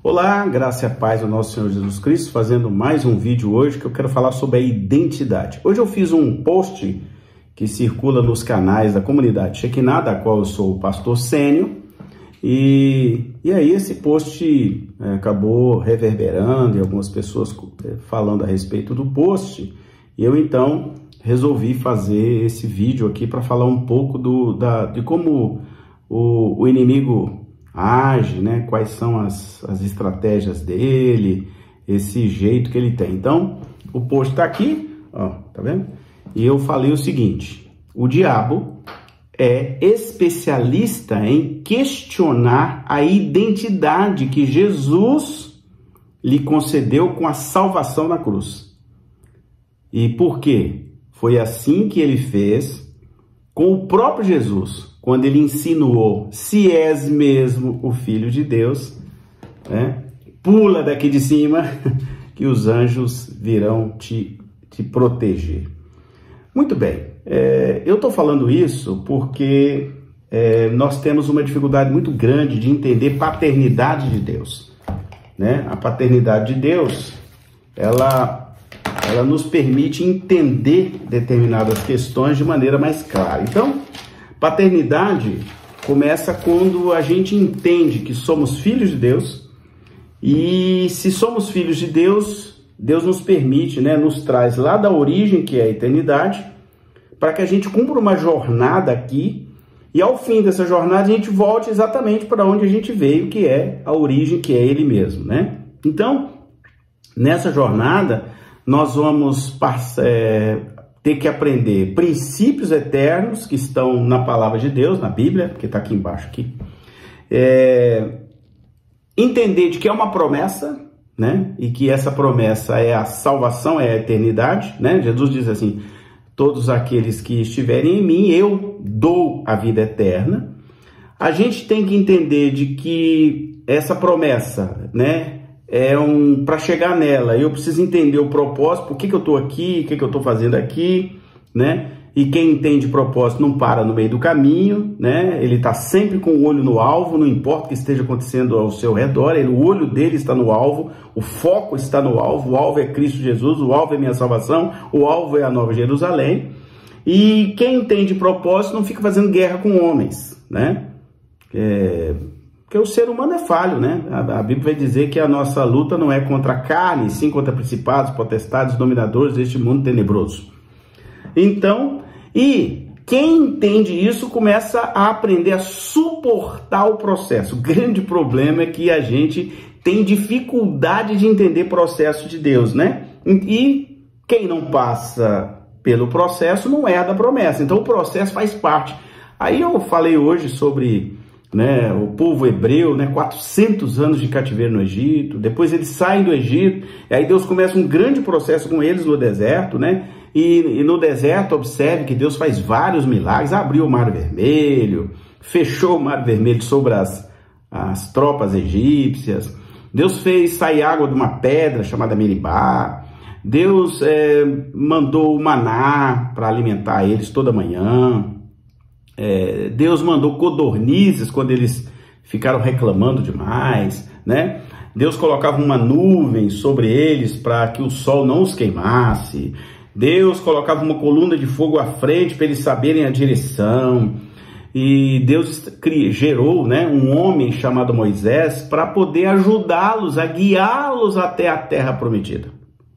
Olá, graça e a paz do nosso Senhor Jesus Cristo, fazendo mais um vídeo hoje que eu quero falar sobre a identidade. Hoje eu fiz um post que circula nos canais da comunidade Shekinah, da qual eu sou o pastor sênior, e, e aí esse post é, acabou reverberando e algumas pessoas é, falando a respeito do post, e eu então resolvi fazer esse vídeo aqui para falar um pouco do, da, de como o, o inimigo age, né? Quais são as, as estratégias dele, esse jeito que ele tem. Então, o post está aqui, ó, tá vendo? E eu falei o seguinte: o diabo é especialista em questionar a identidade que Jesus lhe concedeu com a salvação na cruz. E por quê? Foi assim que ele fez com o próprio Jesus, quando ele insinuou: se és mesmo o filho de Deus, né, pula daqui de cima, que os anjos virão te, te proteger. Muito bem, é, eu estou falando isso porque é, nós temos uma dificuldade muito grande de entender paternidade de Deus. Né? A paternidade de Deus, ela, ela nos permite entender determinadas questões de maneira mais clara. Então, Paternidade começa quando a gente entende que somos filhos de Deus e se somos filhos de Deus, Deus nos permite, né, nos traz lá da origem que é a eternidade, para que a gente cumpra uma jornada aqui e ao fim dessa jornada a gente volte exatamente para onde a gente veio, que é a origem, que é Ele mesmo, né? Então, nessa jornada nós vamos é, ter que aprender princípios eternos que estão na palavra de Deus, na Bíblia, que está aqui embaixo aqui. É, entender de que é uma promessa, né? E que essa promessa é a salvação, é a eternidade, né? Jesus diz assim: todos aqueles que estiverem em mim, eu dou a vida eterna. A gente tem que entender de que essa promessa, né? É um para chegar nela, eu preciso entender o propósito, por que, que eu estou aqui, o que, que eu estou fazendo aqui, né? E quem entende propósito não para no meio do caminho, né? Ele está sempre com o olho no alvo, não importa o que esteja acontecendo ao seu redor, ele, o olho dele está no alvo, o foco está no alvo, o alvo é Cristo Jesus, o alvo é minha salvação, o alvo é a Nova Jerusalém. E quem entende propósito não fica fazendo guerra com homens, né? É, porque o ser humano é falho, né? A, a, Bíblia vai dizer que a nossa luta não é contra a carne, sim contra principados, potestades, dominadores deste mundo tenebroso. Então, e quem entende isso começa a aprender a suportar o processo. O grande problema é que a gente tem dificuldade de entender o processo de Deus, né? E quem não passa pelo processo não é da promessa. Então o processo faz parte. Aí eu falei hoje sobre né, o povo hebreu, né, 400 anos de cativeiro no Egito, depois eles saem do Egito, e aí Deus começa um grande processo com eles no deserto, né, e, e no deserto observe que Deus faz vários milagres, abriu o Mar Vermelho, fechou o Mar Vermelho sobre as, as tropas egípcias, Deus fez sair água de uma pedra chamada Meribá, Deus é, mandou o maná para alimentar eles toda manhã, é, Deus mandou codornizes quando eles ficaram reclamando demais, né? Deus colocava uma nuvem sobre eles para que o sol não os queimasse. Deus colocava uma coluna de fogo à frente para eles saberem a direção. E Deus gerou né, um homem chamado Moisés para poder ajudá-los, a guiá-los até a terra prometida.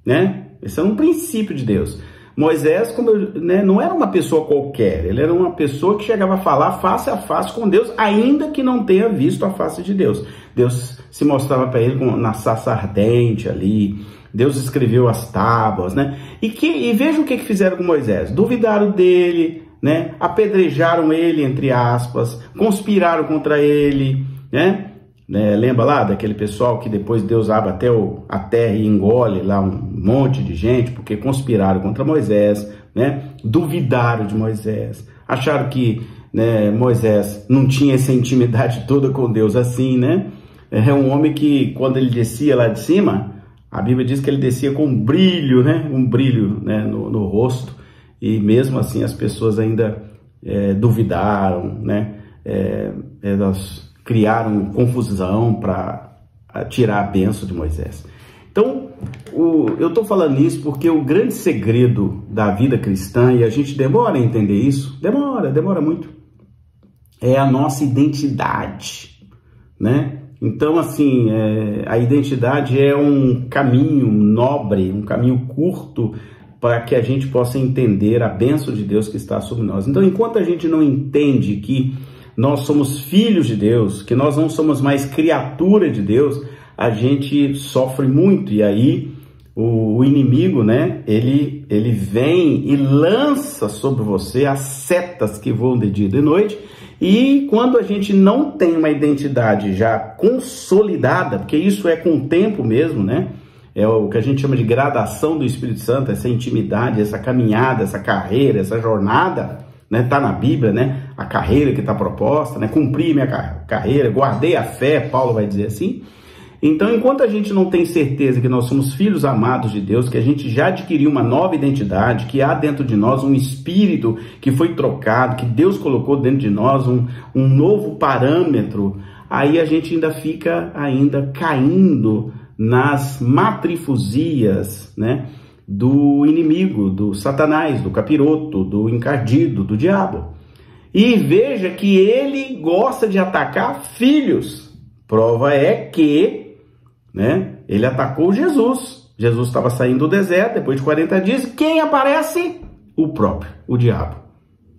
Né? Esse é um princípio de Deus. Moisés como eu, né, não era uma pessoa qualquer, ele era uma pessoa que chegava a falar face a face com Deus, ainda que não tenha visto a face de Deus. Deus se mostrava para ele na saça ardente ali, Deus escreveu as tábuas, né? E, que, e veja o que, que fizeram com Moisés: duvidaram dele, né? apedrejaram ele, entre aspas, conspiraram contra ele, né? Né? Lembra lá daquele pessoal que depois Deus abre até o, a terra e engole lá um monte de gente porque conspiraram contra Moisés, né? duvidaram de Moisés, acharam que né, Moisés não tinha essa intimidade toda com Deus assim, né? É um homem que quando ele descia lá de cima, a Bíblia diz que ele descia com um brilho, né? Um brilho né? no, no rosto e mesmo assim as pessoas ainda é, duvidaram, né? É, elas criaram confusão para tirar a benção de Moisés. Então, o, eu estou falando isso porque o grande segredo da vida cristã, e a gente demora a entender isso, demora, demora muito, é a nossa identidade, né? Então, assim, é, a identidade é um caminho nobre, um caminho curto para que a gente possa entender a bênção de Deus que está sobre nós. Então, enquanto a gente não entende que nós somos filhos de Deus, que nós não somos mais criatura de Deus, a gente sofre muito. E aí o, o inimigo, né, ele, ele vem e lança sobre você as setas que voam de dia e de noite. E quando a gente não tem uma identidade já consolidada, porque isso é com o tempo mesmo, né? É o que a gente chama de gradação do Espírito Santo, essa intimidade, essa caminhada, essa carreira, essa jornada né? Tá na Bíblia, né? A carreira que está proposta, né? Cumprir minha carreira, guardei a fé, Paulo vai dizer assim. Então, enquanto a gente não tem certeza que nós somos filhos amados de Deus, que a gente já adquiriu uma nova identidade, que há dentro de nós um espírito que foi trocado, que Deus colocou dentro de nós um, um novo parâmetro, aí a gente ainda fica ainda caindo nas matrifusias, né? Do inimigo, do Satanás, do capiroto, do encardido, do diabo. E veja que ele gosta de atacar filhos. Prova é que né, ele atacou Jesus. Jesus estava saindo do deserto depois de 40 dias. Quem aparece? O próprio, o diabo.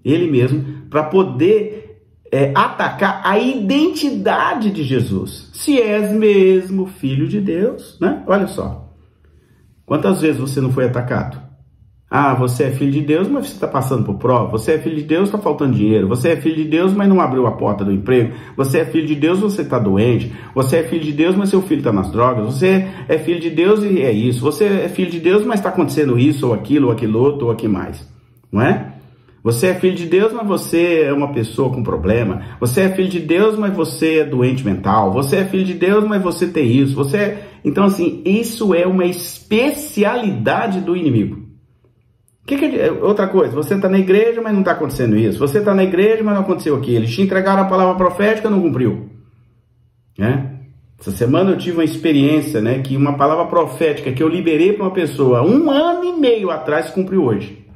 Ele mesmo, para poder é, atacar a identidade de Jesus. Se és mesmo filho de Deus, né? Olha só. Quantas vezes você não foi atacado? Ah, você é filho de Deus, mas você está passando por prova. Você é filho de Deus, está faltando dinheiro. Você é filho de Deus, mas não abriu a porta do emprego. Você é filho de Deus, você está doente. Você é filho de Deus, mas seu filho está nas drogas. Você é filho de Deus e é isso. Você é filho de Deus, mas está acontecendo isso, ou aquilo, ou aquilo outro, ou aqui mais. Não é? Você é filho de Deus, mas você é uma pessoa com problema. Você é filho de Deus, mas você é doente mental. Você é filho de Deus, mas você tem isso. Você é então, assim, isso é uma especialidade do inimigo. Que que, outra coisa, você está na igreja, mas não está acontecendo isso. Você está na igreja, mas não aconteceu aquilo. Eles te entregaram a palavra profética, não cumpriu. Né? Essa semana eu tive uma experiência, né, que uma palavra profética que eu liberei para uma pessoa um ano e meio atrás cumpriu hoje.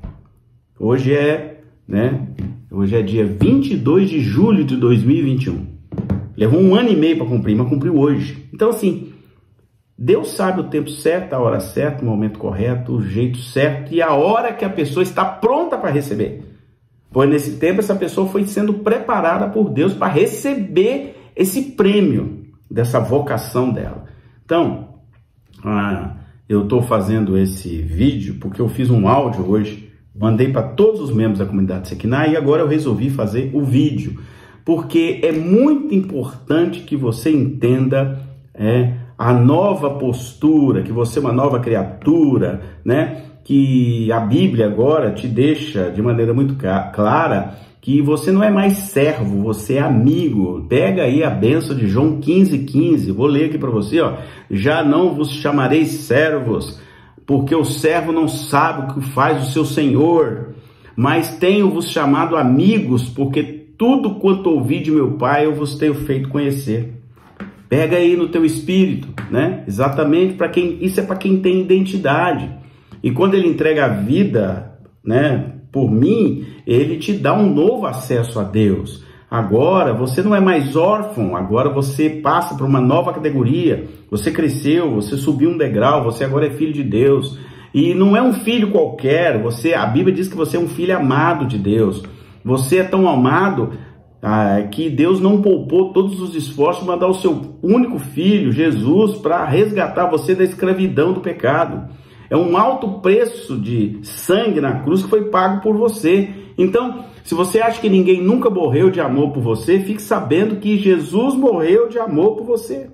Hoje é, né, hoje é dia 22 de julho de 2021. Levou um ano e meio para cumprir, mas cumpriu hoje. Então, assim, Deus sabe o tempo certo, a hora certa, o momento correto, o jeito certo e a hora que a pessoa está pronta para receber. Pois nesse tempo essa pessoa foi sendo preparada por Deus para receber esse prêmio dessa vocação dela. Então, ah, eu estou fazendo esse vídeo porque eu fiz um áudio hoje, mandei para todos os membros da comunidade Sequinai e agora eu resolvi fazer o vídeo, porque é muito importante que você entenda é, a nova postura, que você é uma nova criatura, né? Que a Bíblia agora te deixa de maneira muito clara que você não é mais servo, você é amigo. Pega aí a benção de João 15, 15. Vou ler aqui para você, ó. Já não vos chamareis servos, porque o servo não sabe o que faz o seu senhor, mas tenho-vos chamado amigos, porque tudo quanto ouvi de meu Pai eu vos tenho feito conhecer. Pega aí no teu espírito, né? Exatamente para quem isso é para quem tem identidade. E quando ele entrega a vida, né, por mim, ele te dá um novo acesso a Deus. Agora você não é mais órfão, agora você passa para uma nova categoria. Você cresceu, você subiu um degrau, você agora é filho de Deus. E não é um filho qualquer, você, a Bíblia diz que você é um filho amado de Deus. Você é tão amado ah, que Deus não poupou todos os esforços de mandar o seu único filho, Jesus, para resgatar você da escravidão do pecado. É um alto preço de sangue na cruz que foi pago por você. Então, se você acha que ninguém nunca morreu de amor por você, fique sabendo que Jesus morreu de amor por você,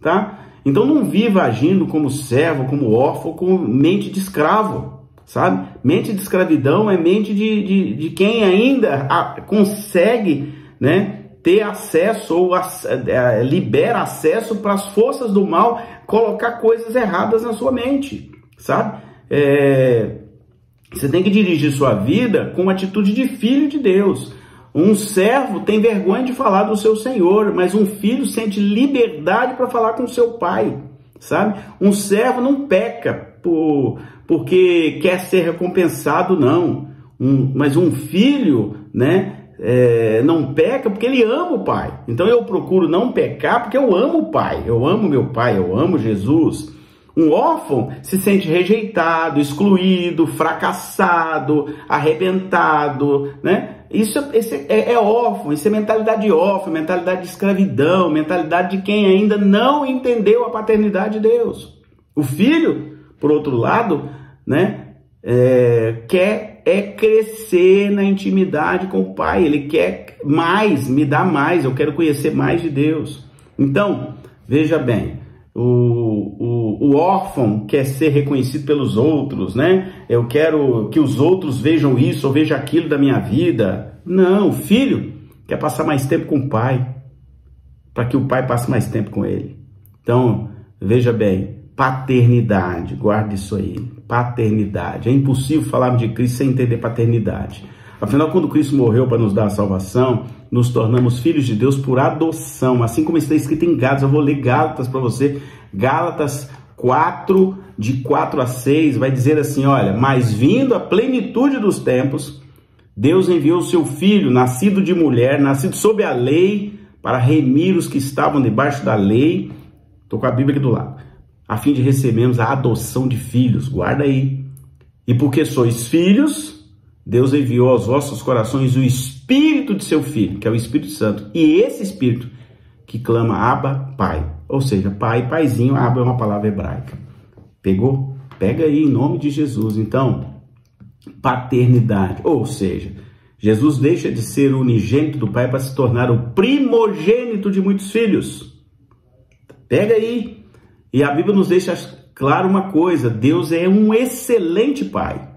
tá? Então não viva agindo como servo, como órfão, com mente de escravo, sabe? Mente de escravidão é mente de, de, de quem ainda consegue né, ter acesso ou é, libera acesso para as forças do mal colocar coisas erradas na sua mente, sabe? É, você tem que dirigir sua vida com atitude de filho de Deus. Um servo tem vergonha de falar do seu senhor, mas um filho sente liberdade para falar com seu pai, sabe? Um servo não peca por, porque quer ser recompensado, não. Um, mas um filho, né, é, não peca porque ele ama o pai. Então eu procuro não pecar porque eu amo o pai, eu amo meu pai, eu amo Jesus. Um órfão se sente rejeitado, excluído, fracassado, arrebentado, né? Isso é, é órfão, isso é mentalidade de órfão, mentalidade de escravidão, mentalidade de quem ainda não entendeu a paternidade de Deus. O filho, por outro lado, né, é, quer é crescer na intimidade com o Pai, ele quer mais, me dá mais, eu quero conhecer mais de Deus. Então, veja bem, o, o, o órfão quer ser reconhecido pelos outros, né? Eu quero que os outros vejam isso ou vejam aquilo da minha vida. Não, o filho quer passar mais tempo com o pai, para que o pai passe mais tempo com ele. Então, veja bem, paternidade, guarde isso aí, paternidade. É impossível falar de Cristo sem entender paternidade. Afinal, quando Cristo morreu para nos dar a salvação, nos tornamos filhos de Deus por adoção, assim como está escrito em Gálatas. Eu vou ler Gálatas para você. Gálatas 4, de 4 a 6, vai dizer assim: olha, mas vindo a plenitude dos tempos, Deus enviou o seu filho, nascido de mulher, nascido sob a lei, para remir os que estavam debaixo da lei. Estou com a Bíblia aqui do lado. A fim de recebermos a adoção de filhos. Guarda aí. E porque sois filhos, Deus enviou aos vossos corações o Espírito de seu Filho, que é o Espírito Santo. E esse Espírito que clama Abba, Pai. Ou seja, Pai, Paizinho, Abba é uma palavra hebraica. Pegou? Pega aí em nome de Jesus. Então, paternidade. Ou seja, Jesus deixa de ser o unigênito do Pai para se tornar o primogênito de muitos filhos. Pega aí. E a Bíblia nos deixa claro uma coisa: Deus é um excelente Pai.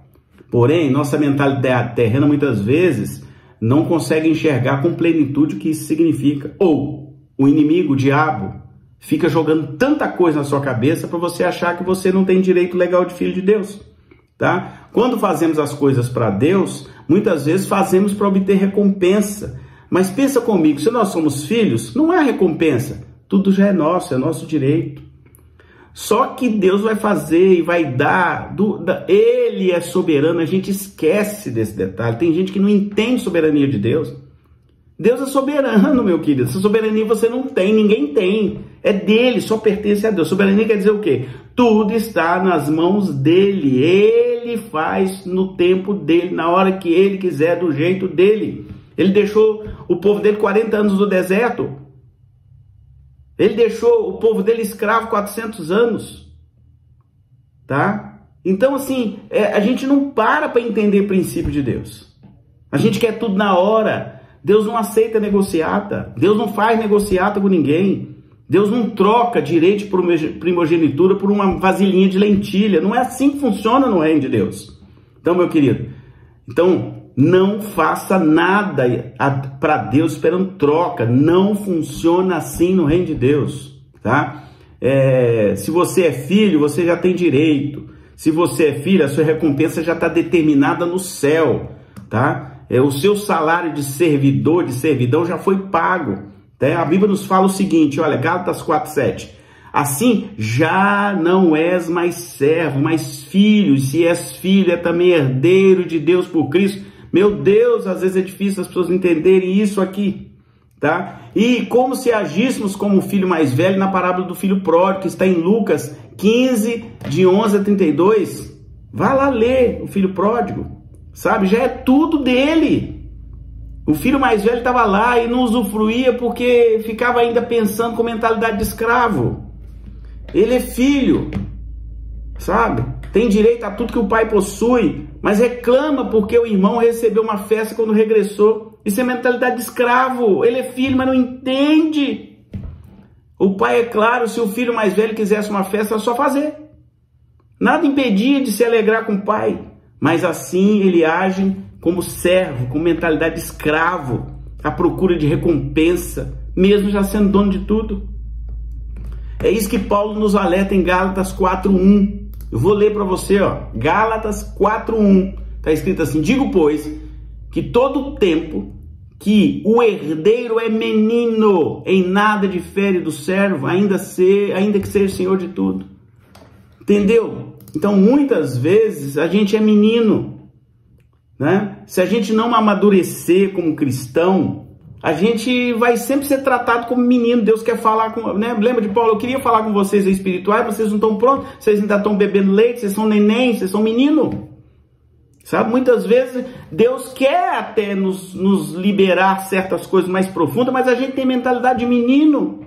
Porém, nossa mentalidade terrena muitas vezes não consegue enxergar com plenitude o que isso significa. Ou o inimigo, o diabo, fica jogando tanta coisa na sua cabeça para você achar que você não tem direito legal de filho de Deus. Tá? Quando fazemos as coisas para Deus, muitas vezes fazemos para obter recompensa. Mas pensa comigo, se nós somos filhos, não há recompensa. Tudo já é nosso, é nosso direito. Só que Deus vai fazer e vai dar, do, da, Ele é soberano, a gente esquece desse detalhe. Tem gente que não entende soberania de Deus. Deus é soberano, meu querido. Essa soberania você não tem, ninguém tem. É dele, só pertence a Deus. Soberania quer dizer o quê? Tudo está nas mãos dele. Ele faz no tempo dele, na hora que ele quiser, do jeito dele. Ele deixou o povo dele 40 anos no deserto. Ele deixou o povo dele escravo 400 anos. Tá? Então, assim, é, a gente não para para entender o princípio de Deus. A gente quer tudo na hora. Deus não aceita negociata. Deus não faz negociata com ninguém. Deus não troca direito de primogenitura por uma vasilhinha de lentilha. Não é assim que funciona no reino de Deus. Então, meu querido, então não faça nada para Deus esperando troca. Não funciona assim no reino de Deus, tá? É, se você é filho, você já tem direito. Se você é filho, a sua recompensa já está determinada no céu, tá? É, o seu salário de servidor, de servidão já foi pago. Tá? A Bíblia nos fala o seguinte, olha, Gálatas 4,7. Assim, já não és mais servo, mas filho. Se és filho, é também herdeiro de Deus por Cristo. Meu Deus, às vezes é difícil as pessoas entenderem isso aqui, tá? E como se agíssemos como o filho mais velho na parábola do filho pródigo, que está em Lucas 15, de 11 a 32. Vá lá ler o filho pródigo, sabe? Já é tudo dele. O filho mais velho estava lá e não usufruía porque ficava ainda pensando com mentalidade de escravo. Ele é filho, sabe? Tem direito a tudo que o pai possui, mas reclama porque o irmão recebeu uma festa quando regressou. Isso é mentalidade de escravo. Ele é filho, mas não entende. O pai, é claro, se o filho mais velho quisesse uma festa, era só fazer. Nada impedia de se alegrar com o pai. Mas assim ele age como servo, com mentalidade de escravo, à procura de recompensa, mesmo já sendo dono de tudo. É isso que Paulo nos alerta em Gálatas 4:1. Eu vou ler para você, ó, Gálatas 4:1. Tá escrito assim: "Digo, pois, que todo tempo que o herdeiro é menino, em nada difere do servo, ainda ser, ainda que seja senhor de tudo. Entendeu? Então, muitas vezes a gente é menino, né? Se a gente não amadurecer como cristão, a gente vai sempre ser tratado como menino. Deus quer falar com, né? Lembra de Paulo? Eu queria falar com vocês espirituais, vocês não estão prontos, vocês ainda estão bebendo leite, vocês são neném, vocês são menino. Sabe, muitas vezes Deus quer até nos, nos liberar certas coisas mais profundas, mas a gente tem mentalidade de menino.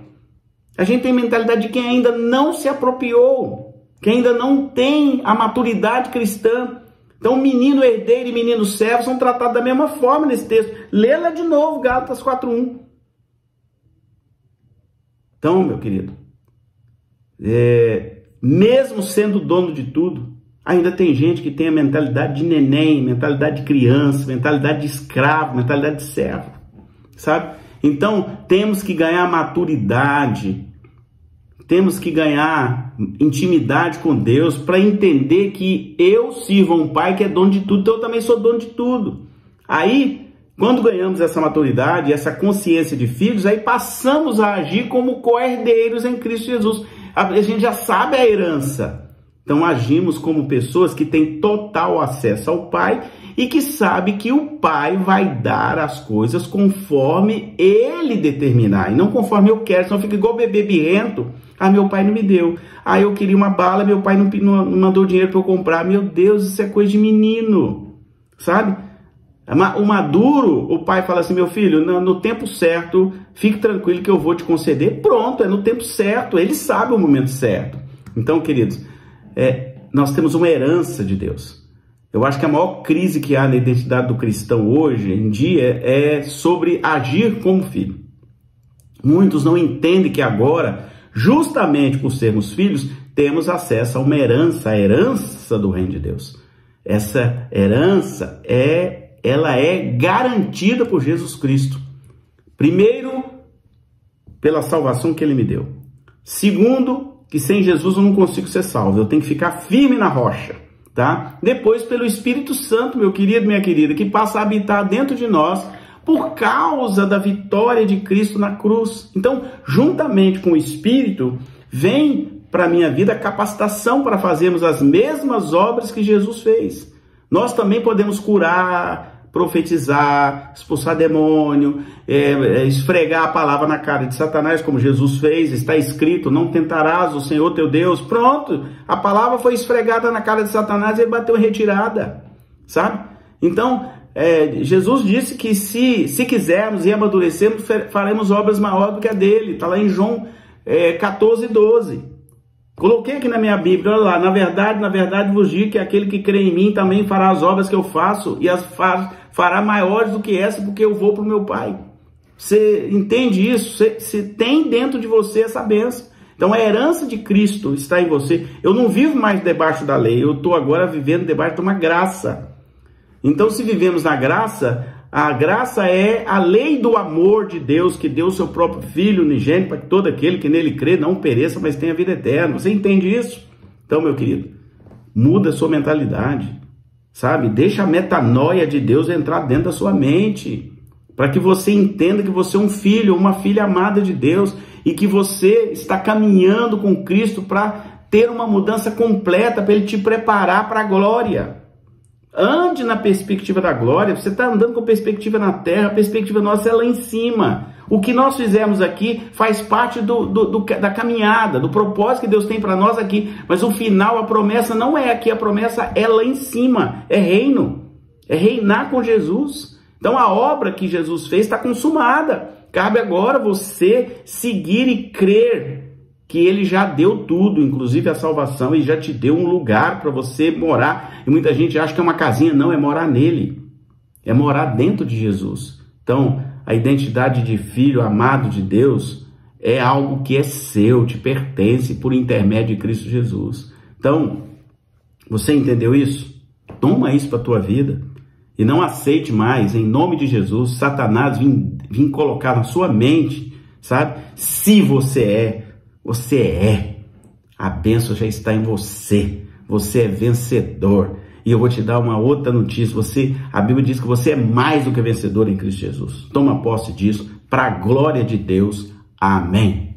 A gente tem mentalidade de quem ainda não se apropriou, que ainda não tem a maturidade cristã. Então, menino herdeiro e menino servo são tratados da mesma forma nesse texto. Lê lá de novo, Gálatas 4.1. Então, meu querido, é, mesmo sendo dono de tudo, ainda tem gente que tem a mentalidade de neném, mentalidade de criança, mentalidade de escravo, mentalidade de servo, sabe? Então, temos que ganhar maturidade temos que ganhar intimidade com Deus para entender que eu sirvo a um pai que é dono de tudo, então eu também sou dono de tudo. Aí, quando ganhamos essa maturidade, essa consciência de filhos, aí passamos a agir como co-herdeiros em Cristo Jesus. A gente já sabe a herança. Então agimos como pessoas que têm total acesso ao Pai e que sabe que o Pai vai dar as coisas conforme Ele determinar e não conforme eu quero. Senão fica igual bebê birrento ah, meu pai não me deu. Ah, eu queria uma bala, meu pai não, não, mandou dinheiro para eu comprar. Meu Deus, isso é coisa de menino, sabe? O maduro, o pai fala assim: meu filho, no, no, tempo certo, fique tranquilo que eu vou te conceder. Pronto, é no tempo certo, ele sabe o momento certo. Então, queridos, é, nós temos uma herança de Deus. Eu acho que a maior crise que há na identidade do cristão hoje em dia é sobre agir como filho. Muitos não entendem que agora Justamente por sermos filhos, temos acesso a uma herança, a herança do reino de Deus. Essa herança é, ela é garantida por Jesus Cristo. Primeiro, pela salvação que ele me deu. Segundo, que sem Jesus eu não consigo ser salvo. Eu tenho que ficar firme na rocha, tá? Depois, pelo Espírito Santo, meu querido, minha querida, que passa a habitar dentro de nós por causa da vitória de Cristo na cruz. Então, juntamente com o Espírito, vem para a minha vida a capacitação para fazermos as mesmas obras que Jesus fez. Nós também podemos curar, profetizar, expulsar demônio, é, é, esfregar a palavra na cara de Satanás, como Jesus fez, está escrito: não tentarás o Senhor teu Deus. Pronto, a palavra foi esfregada na cara de Satanás e ele bateu em retirada, sabe? Então, é, Jesus disse que se, se quisermos e amadurecermos, faremos obras maiores do que a dele. Está lá em João é, 14, 12. Coloquei aqui na minha Bíblia, olha lá, na verdade, na verdade vos digo que aquele que crê em mim também fará as obras que eu faço e as fará maiores do que essa, porque eu vou para o meu Pai. Você entende isso? Você, você tem dentro de você essa benção. Então a herança de Cristo está em você. Eu não vivo mais debaixo da lei, eu estou agora vivendo debaixo de uma graça. Então, se vivemos na graça, a graça é a lei do amor de Deus que deu o seu próprio Filho unigênito para que todo aquele que nele crê não pereça, mas tenha vida eterna. Você entende isso? Então, meu querido, muda a sua mentalidade, sabe? Deixa a metanoia de Deus entrar dentro da sua mente, para que você entenda que você é um filho, uma filha amada de Deus e que você está caminhando com Cristo para ter uma mudança completa, para Ele te preparar para a glória. Ande na perspectiva da glória. Você está andando com perspectiva na terra, a perspectiva nossa é lá em cima. O que nós fizemos aqui faz parte do, do, do, da caminhada, do propósito que Deus tem para nós aqui. Mas o final, a promessa não é aqui, a promessa é lá em cima. É reino. É reinar com Jesus. Então a obra que Jesus fez está consumada. Cabe agora você seguir e crer que ele já deu tudo, inclusive a salvação, e já te deu um lugar para você morar. E muita gente acha que é uma casinha, não, é morar nele. É morar dentro de Jesus. Então, a identidade de filho amado de Deus é algo que é seu, te pertence por intermédio de Cristo Jesus. Então, você entendeu isso? Toma isso para a tua vida e não aceite mais, em nome de Jesus, Satanás vir, colocar na sua mente, sabe? Se você é você é. A bênção já está em você. Você é vencedor. E eu vou te dar uma outra notícia. Você, a Bíblia diz que você é mais do que vencedor em Cristo Jesus. Toma posse disso para a glória de Deus. Amém.